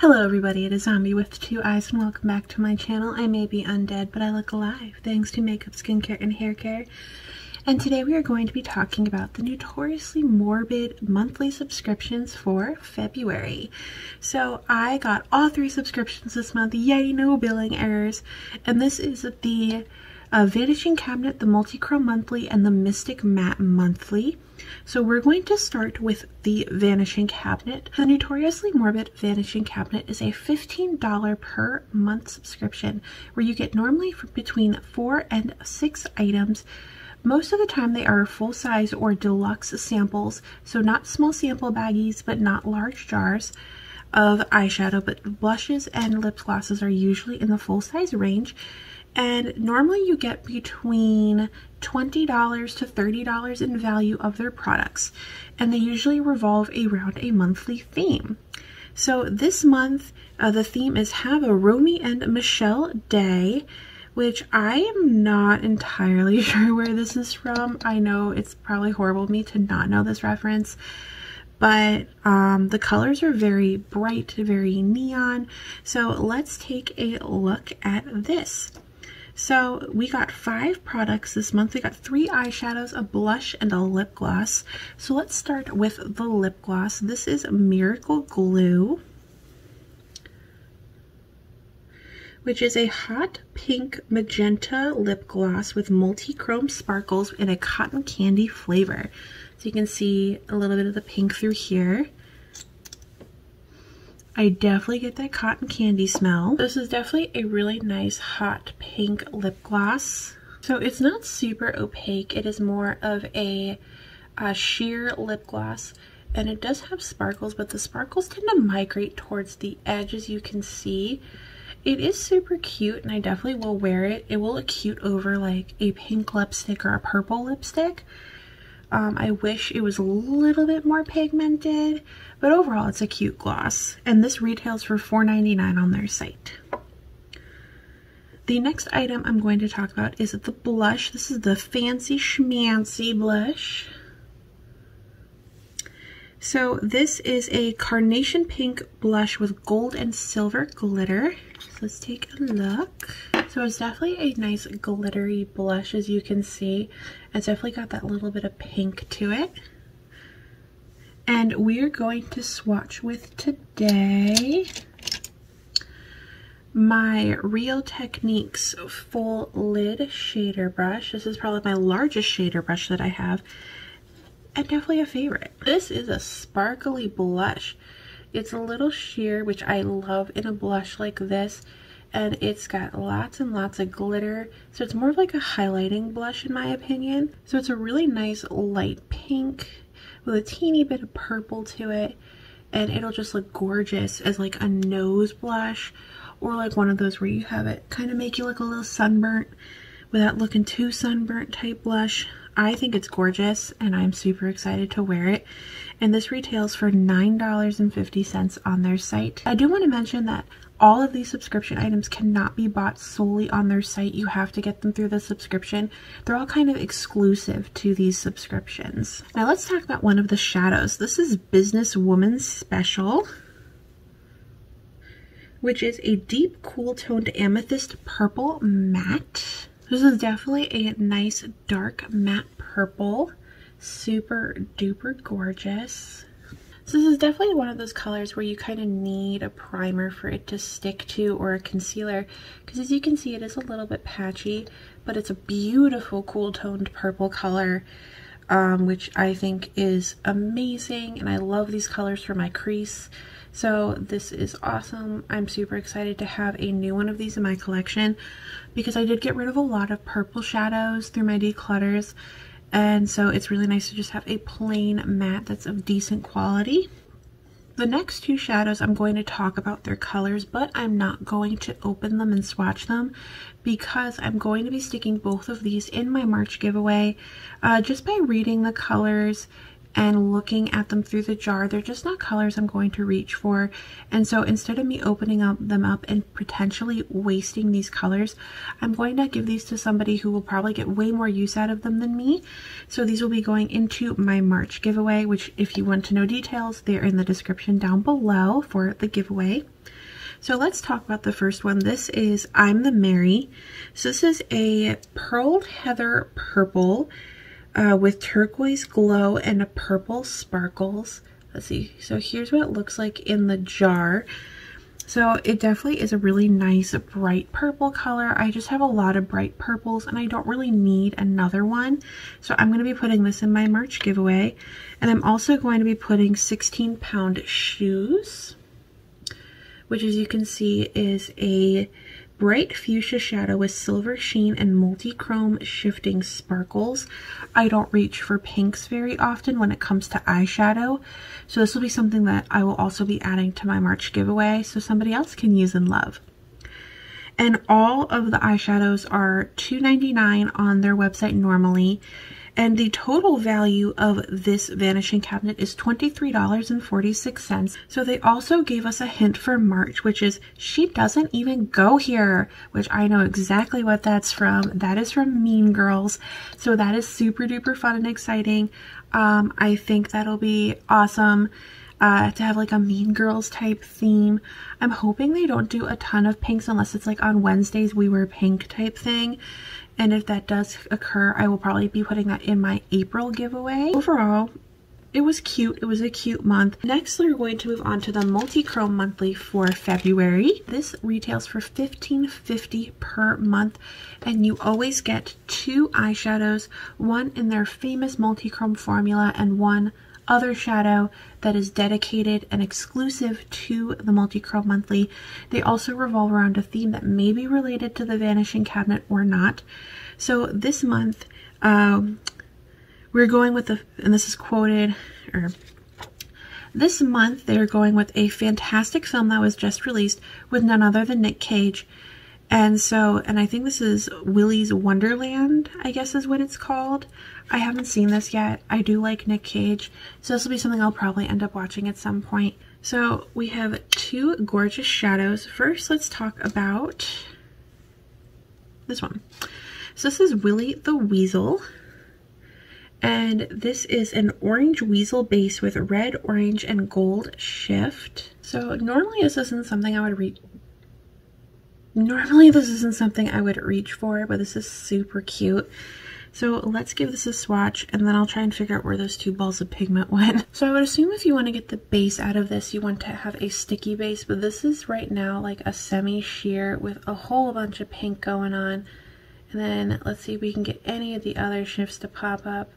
Hello everybody, it is Zombie with two eyes and welcome back to my channel. I may be undead, but I look alive thanks to makeup, skincare, and hair care. And today we are going to be talking about the notoriously morbid monthly subscriptions for February. So I got all three subscriptions this month, yay, no billing errors. And this is the uh, Vanishing Cabinet, the Multichrome Monthly, and the Mystic Matte Monthly. So we're going to start with the Vanishing Cabinet. The Notoriously Morbid Vanishing Cabinet is a $15 per month subscription where you get normally between four and six items. Most of the time they are full size or deluxe samples, so not small sample baggies, but not large jars of eyeshadow, but blushes and lip glosses are usually in the full size range and normally you get between $20 to $30 in value of their products and they usually revolve around a monthly theme. So this month uh, the theme is Have a Romy and Michele Day which I am not entirely sure where this is from. I know it's probably horrible of me to not know this reference but um, the colors are very bright, very neon. So let's take a look at this. So we got five products this month. We got three eyeshadows, a blush, and a lip gloss. So let's start with the lip gloss. This is Miracle Glue. which is a hot pink magenta lip gloss with multi-chrome sparkles in a cotton candy flavor. So you can see a little bit of the pink through here. I definitely get that cotton candy smell. This is definitely a really nice hot pink lip gloss. So it's not super opaque. It is more of a, a sheer lip gloss and it does have sparkles, but the sparkles tend to migrate towards the edge as you can see. It is super cute and I definitely will wear it. It will look cute over like a pink lipstick or a purple lipstick. Um, I wish it was a little bit more pigmented, but overall it's a cute gloss. And this retails for $4.99 on their site. The next item I'm going to talk about is the blush. This is the Fancy Schmancy blush. So this is a carnation pink blush with gold and silver glitter. So let's take a look. So it's definitely a nice glittery blush as you can see. It's definitely got that little bit of pink to it. And we're going to swatch with today my Real Techniques full lid shader brush. This is probably my largest shader brush that I have and definitely a favorite. This is a sparkly blush. It's a little sheer, which I love in a blush like this. And it's got lots and lots of glitter. So it's more of like a highlighting blush in my opinion. So it's a really nice light pink with a teeny bit of purple to it. And it'll just look gorgeous as like a nose blush or like one of those where you have it kind of make you look a little sunburnt without looking too sunburnt type blush. I think it's gorgeous and I'm super excited to wear it. And this retails for $9.50 on their site. I do want to mention that all of these subscription items cannot be bought solely on their site. You have to get them through the subscription. They're all kind of exclusive to these subscriptions. Now let's talk about one of the shadows. This is Business Woman Special which is a deep cool toned amethyst purple matte. This is definitely a nice dark matte purple. Super duper gorgeous. So this is definitely one of those colors where you kind of need a primer for it to stick to or a concealer because as you can see it is a little bit patchy but it's a beautiful cool toned purple color um, which I think is amazing and I love these colors for my crease. So this is awesome. I'm super excited to have a new one of these in my collection because I did get rid of a lot of purple shadows through my declutters. And so it's really nice to just have a plain matte that's of decent quality. The next two shadows I'm going to talk about their colors, but I'm not going to open them and swatch them because I'm going to be sticking both of these in my March giveaway uh, just by reading the colors and looking at them through the jar, they're just not colors I'm going to reach for. And so instead of me opening up them up and potentially wasting these colors, I'm going to give these to somebody who will probably get way more use out of them than me. So these will be going into my March giveaway, which if you want to know details, they're in the description down below for the giveaway. So let's talk about the first one. This is I'm the Mary. So this is a pearled Heather Purple uh, with turquoise glow and a purple sparkles. Let's see. So here's what it looks like in the jar. So it definitely is a really nice bright purple color. I just have a lot of bright purples and I don't really need another one. So I'm going to be putting this in my March giveaway. And I'm also going to be putting 16 pound shoes, which as you can see is a bright fuchsia shadow with silver sheen and multi-chrome shifting sparkles. I don't reach for pinks very often when it comes to eyeshadow, so this will be something that I will also be adding to my March giveaway so somebody else can use and love. And all of the eyeshadows are $2.99 on their website normally, and the total value of this vanishing cabinet is $23.46. So they also gave us a hint for March, which is she doesn't even go here, which I know exactly what that's from. That is from Mean Girls. So that is super duper fun and exciting. Um, I think that'll be awesome. Uh, to have like a Mean Girls type theme. I'm hoping they don't do a ton of pinks unless it's like on Wednesdays we wear pink type thing. And if that does occur, I will probably be putting that in my April giveaway. Overall, it was cute. It was a cute month. Next, we're going to move on to the multi-chrome monthly for February. This retails for $15.50 per month, and you always get two eyeshadows, one in their famous multi-chrome formula and one other shadow that is dedicated and exclusive to the Multi-Chrome Monthly. They also revolve around a theme that may be related to the Vanishing Cabinet or not. So this month, um, we're going with the, and this is quoted, or this month they're going with a fantastic film that was just released with none other than Nick Cage. And so, and I think this is Willy's Wonderland, I guess is what it's called. I haven't seen this yet. I do like Nick Cage, so this will be something I'll probably end up watching at some point. So we have two gorgeous shadows. First, let's talk about this one. So this is Willy the Weasel. And this is an orange weasel base with red, orange, and gold shift. So normally this isn't something I would Normally this isn't something I would reach for, but this is super cute. So let's give this a swatch and then I'll try and figure out where those two balls of pigment went. So I would assume if you want to get the base out of this, you want to have a sticky base, but this is right now like a semi-sheer with a whole bunch of pink going on. And then let's see if we can get any of the other shifts to pop up.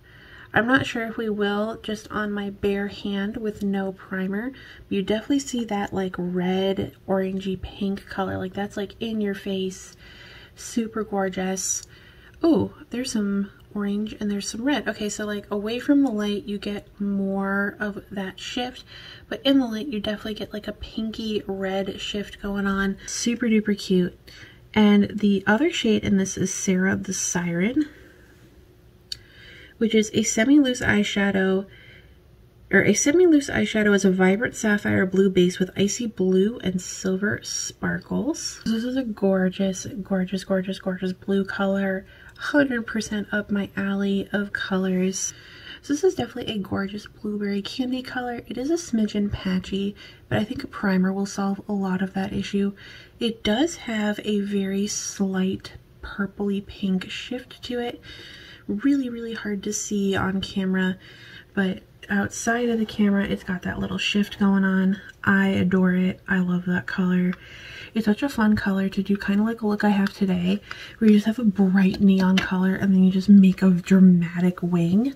I'm not sure if we will just on my bare hand with no primer. you definitely see that like red, orangey pink color. Like that's like in your face. Super gorgeous. Oh, there's some orange and there's some red. Okay, so like away from the light, you get more of that shift, but in the light, you definitely get like a pinky red shift going on. Super duper cute. And the other shade in this is Sarah the Siren which is a semi-loose eyeshadow, or a semi-loose eyeshadow is a vibrant sapphire blue base with icy blue and silver sparkles. This is a gorgeous, gorgeous, gorgeous, gorgeous blue color. 100% up my alley of colors. So this is definitely a gorgeous blueberry candy color. It is a smidgen patchy, but I think a primer will solve a lot of that issue. It does have a very slight purpley pink shift to it, really, really hard to see on camera, but outside of the camera, it's got that little shift going on. I adore it. I love that color. It's such a fun color to do kind of like a look I have today, where you just have a bright neon color and then you just make a dramatic wing.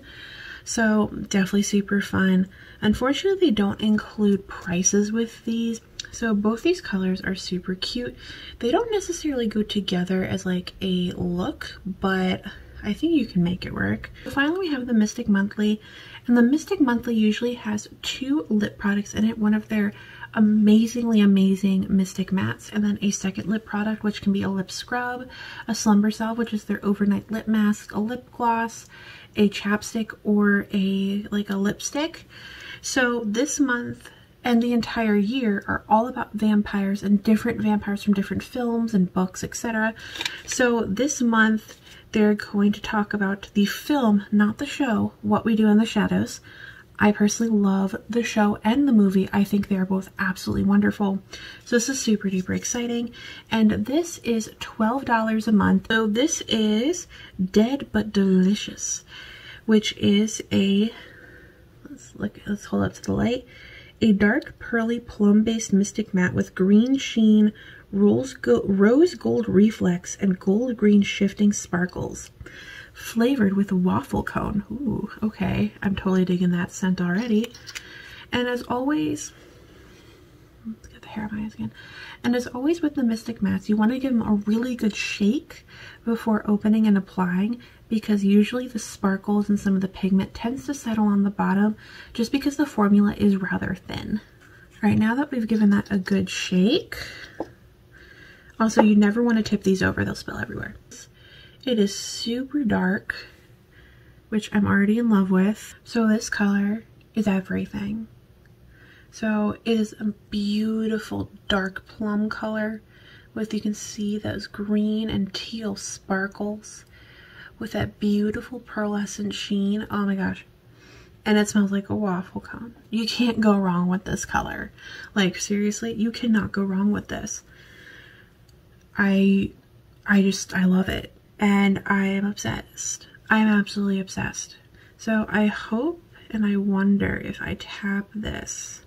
So definitely super fun. Unfortunately, they don't include prices with these. So both these colors are super cute. They don't necessarily go together as like a look, but I think you can make it work. Finally, we have the Mystic Monthly, and the Mystic Monthly usually has two lip products in it. One of their amazingly amazing Mystic Mattes and then a second lip product which can be a lip scrub, a slumber salve which is their overnight lip mask, a lip gloss, a chapstick or a like a lipstick. So this month and the entire year are all about vampires and different vampires from different films and books, etc. So this month they're going to talk about the film, not the show, What We Do in the Shadows. I personally love the show and the movie. I think they are both absolutely wonderful. So this is super duper exciting. And this is $12 a month. So this is Dead But Delicious, which is a, let's look, let's hold up to the light, a dark pearly plum based mystic matte with green sheen, rose, go rose gold reflex, and gold green shifting sparkles flavored with waffle cone. Ooh, okay. I'm totally digging that scent already. And as always, let's get the hair of my eyes again. And as always with the Mystic Mattes, you want to give them a really good shake before opening and applying because usually the sparkles and some of the pigment tends to settle on the bottom just because the formula is rather thin. All right, now that we've given that a good shake, also you never want to tip these over, they'll spill everywhere. It is super dark, which I'm already in love with. So this color is everything. So it is a beautiful dark plum color with you can see those green and teal sparkles with that beautiful pearlescent sheen. Oh my gosh. And it smells like a waffle cone. You can't go wrong with this color. Like seriously, you cannot go wrong with this. I I just I love it and I am obsessed. I am absolutely obsessed. So I hope and I wonder if I tap this,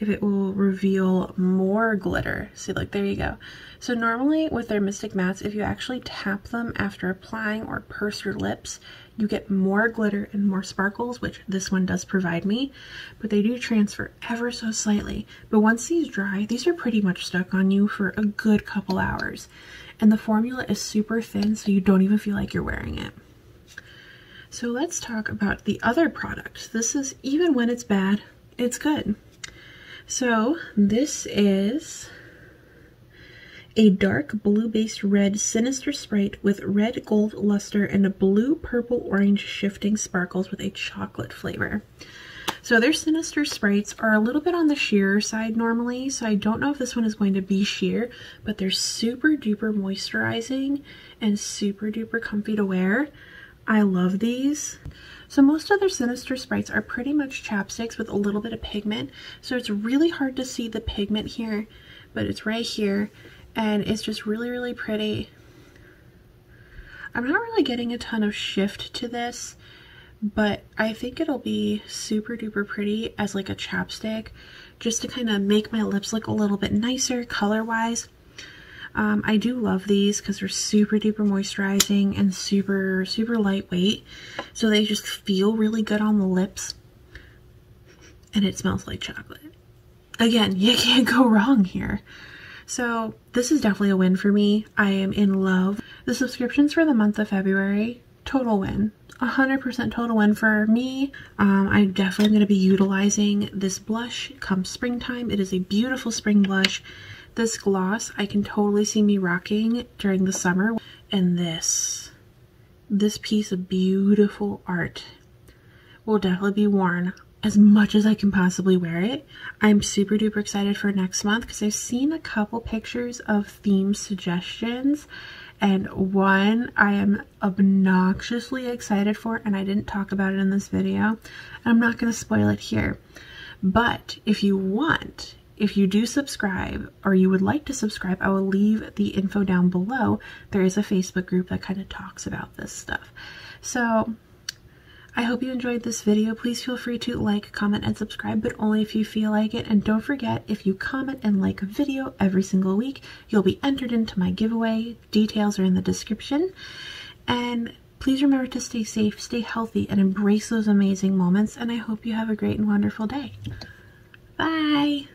if it will reveal more glitter. See, like, there you go. So normally with their Mystic Mattes, if you actually tap them after applying or purse your lips, you get more glitter and more sparkles, which this one does provide me, but they do transfer ever so slightly. But once these dry, these are pretty much stuck on you for a good couple hours. And the formula is super thin, so you don't even feel like you're wearing it. So let's talk about the other product. This is, even when it's bad, it's good. So this is a dark blue-based red Sinister Sprite with red gold luster and a blue purple orange shifting sparkles with a chocolate flavor. So their Sinister Sprites are a little bit on the sheer side normally, so I don't know if this one is going to be sheer, but they're super duper moisturizing and super duper comfy to wear. I love these. So most of their Sinister Sprites are pretty much chapsticks with a little bit of pigment, so it's really hard to see the pigment here, but it's right here, and it's just really, really pretty. I'm not really getting a ton of shift to this, but I think it'll be super duper pretty as like a chapstick just to kind of make my lips look a little bit nicer color wise. Um, I do love these because they're super duper moisturizing and super super lightweight so they just feel really good on the lips and it smells like chocolate. Again, you can't go wrong here. So this is definitely a win for me. I am in love. The subscriptions for the month of February, total win. 100% total win for me. Um, I'm definitely going to be utilizing this blush come springtime. It is a beautiful spring blush. This gloss I can totally see me rocking during the summer. And this, this piece of beautiful art will definitely be worn as much as I can possibly wear it. I'm super duper excited for next month because I've seen a couple pictures of theme suggestions and one I am obnoxiously excited for and I didn't talk about it in this video. I'm not going to spoil it here. But if you want, if you do subscribe or you would like to subscribe, I will leave the info down below. There is a Facebook group that kind of talks about this stuff. So I hope you enjoyed this video. Please feel free to like, comment, and subscribe, but only if you feel like it. And don't forget, if you comment and like a video every single week, you'll be entered into my giveaway. Details are in the description. And please remember to stay safe, stay healthy, and embrace those amazing moments. And I hope you have a great and wonderful day. Bye!